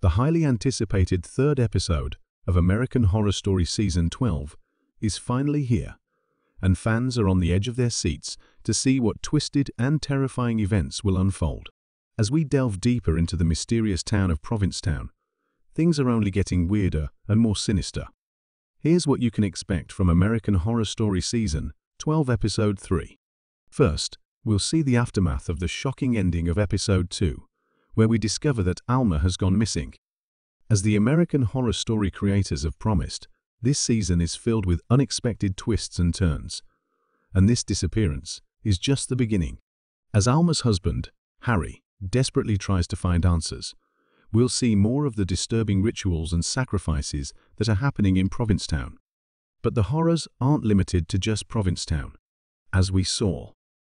The highly anticipated third episode of American Horror Story Season 12 is finally here, and fans are on the edge of their seats to see what twisted and terrifying events will unfold. As we delve deeper into the mysterious town of Provincetown, things are only getting weirder and more sinister. Here's what you can expect from American Horror Story Season 12 Episode 3. First, we'll see the aftermath of the shocking ending of Episode 2, where we discover that Alma has gone missing. As the American Horror Story creators have promised, this season is filled with unexpected twists and turns. And this disappearance is just the beginning. As Alma's husband, Harry, desperately tries to find answers, we'll see more of the disturbing rituals and sacrifices that are happening in Provincetown. But the horrors aren't limited to just Provincetown. As we saw,